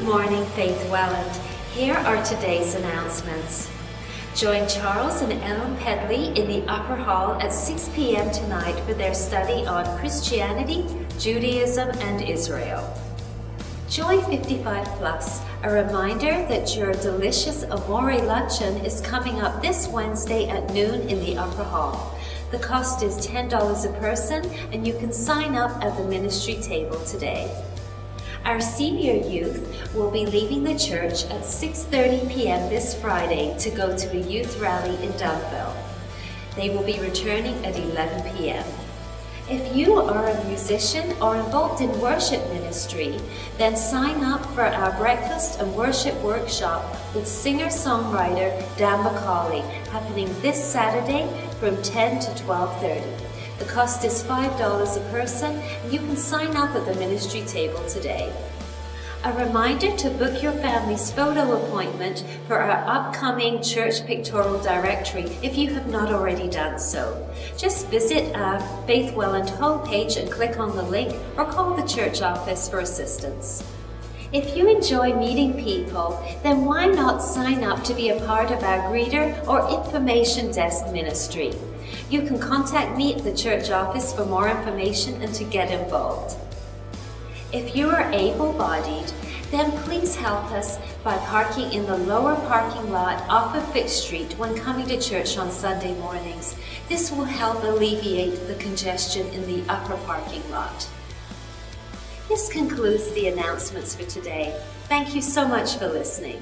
Good morning, Faith Welland. Here are today's announcements. Join Charles and Ellen Pedley in the Upper Hall at 6 p.m. tonight for their study on Christianity, Judaism, and Israel. Joy 55 Plus, a reminder that your delicious Amore luncheon is coming up this Wednesday at noon in the Upper Hall. The cost is $10 a person and you can sign up at the ministry table today. Our senior youth will be leaving the church at 6.30 p.m. this Friday to go to a youth rally in Dunnville. They will be returning at 11 p.m. If you are a musician or involved in worship ministry, then sign up for our breakfast and worship workshop with singer-songwriter Dan McCauley happening this Saturday from 10 to 12.30. The cost is $5 a person and you can sign up at the ministry table today. A reminder to book your family's photo appointment for our upcoming church pictorial directory if you have not already done so. Just visit our Faith Welland homepage and click on the link or call the church office for assistance. If you enjoy meeting people, then why not sign up to be a part of our greeter or information desk ministry? You can contact me at the church office for more information and to get involved. If you are able-bodied, then please help us by parking in the lower parking lot off of Vic Street when coming to church on Sunday mornings. This will help alleviate the congestion in the upper parking lot. This concludes the announcements for today. Thank you so much for listening.